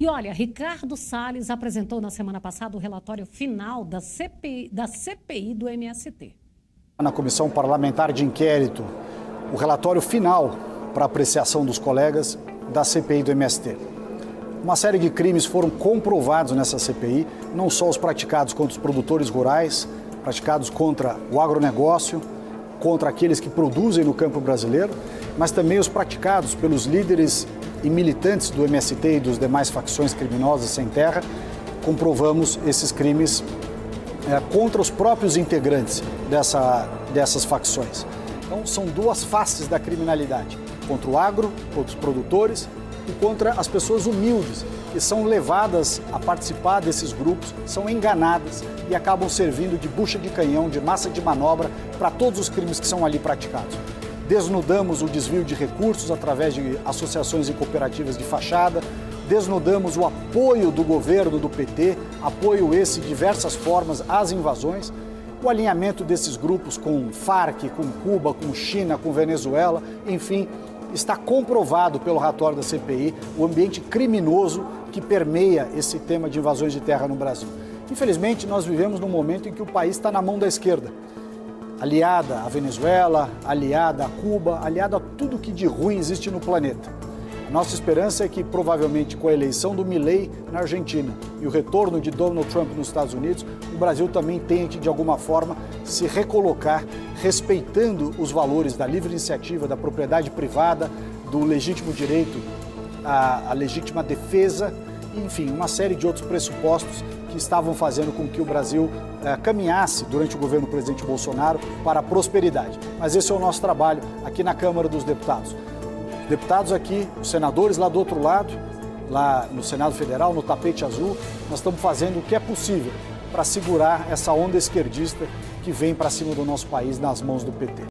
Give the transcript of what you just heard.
E olha, Ricardo Salles apresentou na semana passada o relatório final da CPI, da CPI do MST. Na comissão parlamentar de inquérito, o relatório final para apreciação dos colegas da CPI do MST. Uma série de crimes foram comprovados nessa CPI, não só os praticados contra os produtores rurais, praticados contra o agronegócio, contra aqueles que produzem no campo brasileiro, mas também os praticados pelos líderes e militantes do MST e dos demais facções criminosas sem terra, comprovamos esses crimes é, contra os próprios integrantes dessa, dessas facções. Então, são duas faces da criminalidade: contra o agro, contra os produtores e contra as pessoas humildes, que são levadas a participar desses grupos, são enganadas e acabam servindo de bucha de canhão, de massa de manobra para todos os crimes que são ali praticados desnudamos o desvio de recursos através de associações e cooperativas de fachada, desnudamos o apoio do governo do PT, apoio esse de diversas formas às invasões, o alinhamento desses grupos com Farc, com Cuba, com China, com Venezuela, enfim, está comprovado pelo relatório da CPI o ambiente criminoso que permeia esse tema de invasões de terra no Brasil. Infelizmente, nós vivemos num momento em que o país está na mão da esquerda aliada à Venezuela, aliada a Cuba, aliada a tudo que de ruim existe no planeta. Nossa esperança é que, provavelmente, com a eleição do Milley na Argentina e o retorno de Donald Trump nos Estados Unidos, o Brasil também tenha que, de alguma forma, se recolocar, respeitando os valores da livre iniciativa, da propriedade privada, do legítimo direito à, à legítima defesa, enfim, uma série de outros pressupostos que estavam fazendo com que o Brasil eh, caminhasse durante o governo do presidente Bolsonaro para a prosperidade. Mas esse é o nosso trabalho aqui na Câmara dos Deputados. Deputados aqui, os senadores lá do outro lado, lá no Senado Federal, no tapete azul, nós estamos fazendo o que é possível para segurar essa onda esquerdista que vem para cima do nosso país nas mãos do PT.